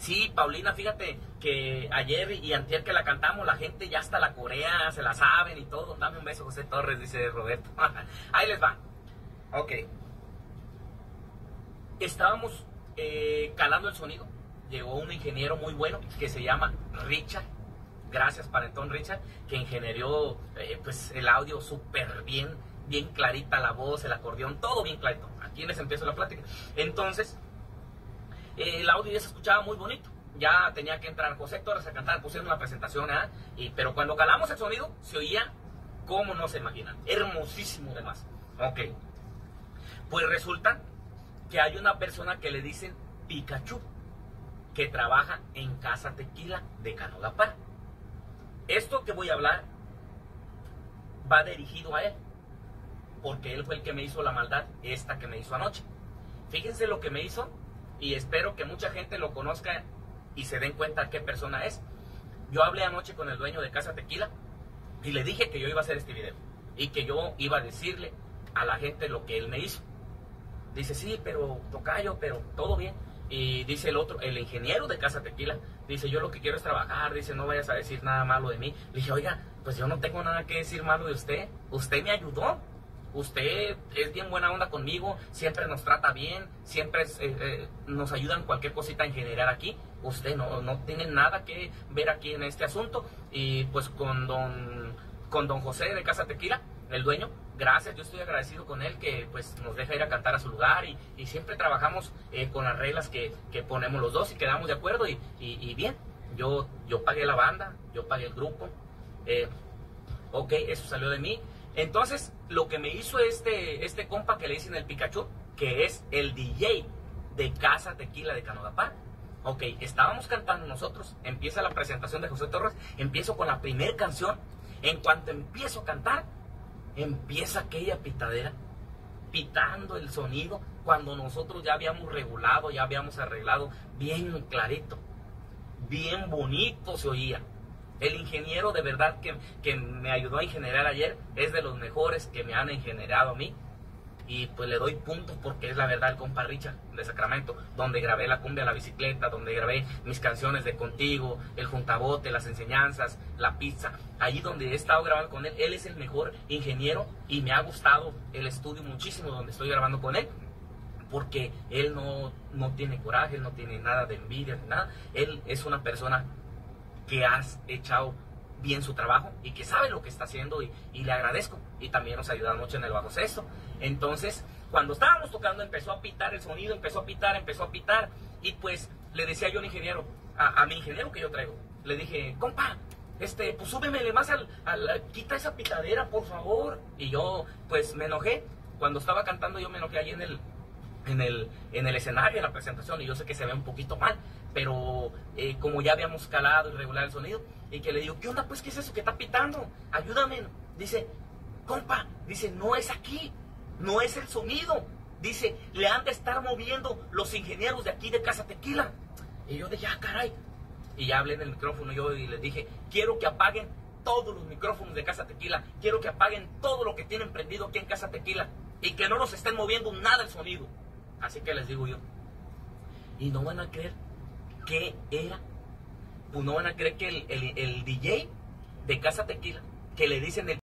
Sí, Paulina, fíjate que ayer y antier que la cantamos, la gente ya hasta la corea, se la saben y todo. Dame un beso, José Torres, dice Roberto. Ahí les va. Ok. Estábamos eh, calando el sonido. Llegó un ingeniero muy bueno que se llama Richard. Gracias, Panetón Richard, que ingenió eh, pues, el audio súper bien, bien clarita la voz, el acordeón, todo bien clarito. Aquí les empiezo la plática. Entonces, el audio ya se escuchaba muy bonito. Ya tenía que entrar José Torres a cantar, pusieron la presentación, ¿eh? pero cuando calamos el sonido, se oía como no se imaginan. Hermosísimo además. Ok. Pues resulta que hay una persona que le dicen Pikachu, que trabaja en Casa Tequila de Canogapar. Esto que voy a hablar va dirigido a él, porque él fue el que me hizo la maldad, esta que me hizo anoche. Fíjense lo que me hizo y espero que mucha gente lo conozca y se den cuenta qué persona es. Yo hablé anoche con el dueño de Casa Tequila y le dije que yo iba a hacer este video y que yo iba a decirle a la gente lo que él me hizo. Dice, sí, pero tocayo, pero todo bien. Y dice el otro, el ingeniero de Casa Tequila, dice, yo lo que quiero es trabajar, dice, no vayas a decir nada malo de mí. Le dije, oiga, pues yo no tengo nada que decir malo de usted, usted me ayudó, usted es bien buena onda conmigo, siempre nos trata bien, siempre eh, eh, nos ayuda en cualquier cosita en general aquí. Usted no, no tiene nada que ver aquí en este asunto. Y pues con don, con don José de Casa Tequila, el dueño, gracias, yo estoy agradecido con él que pues nos deja ir a cantar a su lugar y, siempre trabajamos eh, con las reglas que, ponemos los dos y quedamos de acuerdo y, y, bien, yo, yo pagué la banda, yo pagué el grupo, ok, eso salió de mí entonces, lo que me hizo este, este compa que le dicen el Pikachu, que es el DJ de Casa Tequila de Canodapá. Ok, estábamos cantando nosotros, empieza la presentación de José Torres, empiezo con la primera canción. En cuanto empiezo a cantar, empieza aquella pitadera, pitando el sonido, cuando nosotros ya habíamos regulado, ya habíamos arreglado bien clarito, bien bonito se oía. El ingeniero de verdad que, me ayudó a ingenierar ayer es de los mejores que me han ingenerado a mí. Y pues le doy puntos porque es la verdad el compa Richard de Sacramento, donde grabé la cumbia la bicicleta, donde grabé mis canciones de Contigo, el juntabote, las enseñanzas, la pizza. Allí donde he estado grabando con él, él es el mejor ingeniero y me ha gustado el estudio muchísimo donde estoy grabando con él porque él no, no tiene coraje, no tiene nada de envidia, nada. Él es una persona que has echado bien su trabajo y que sabe lo que está haciendo y, le agradezco. Y también nos ayuda mucho en el bajo sexto. Entonces, cuando estábamos tocando empezó a pitar el sonido, empezó a pitar, empezó a pitar. Y pues le decía yo al ingeniero, a, mi ingeniero que yo traigo, le dije, compa, este, pues súbemele más al, al, quita esa pitadera, por favor. Y yo, pues me enojé. Cuando estaba cantando yo me enojé ahí en el, en el, en el escenario, en la presentación, y yo sé que se ve un poquito mal, pero eh, como ya habíamos calado y regular el sonido, y que le digo, ¿qué onda? Pues, ¿qué es eso que está pitando? Ayúdame. Dice, compa, dice, no es aquí, no es el sonido. Dice, le han de estar moviendo los ingenieros de aquí de Casa Tequila. Y yo dije, ah, caray. Y ya hablé en el micrófono yo y les dije, quiero que apaguen todos los micrófonos de Casa Tequila. Quiero que apaguen todo lo que tienen prendido aquí en Casa Tequila. Y que no nos estén moviendo nada el sonido. Así que les digo yo. Y no van a creer qué era. Pues no van a creer que el, el, el DJ de Casa Tequila, que le dicen el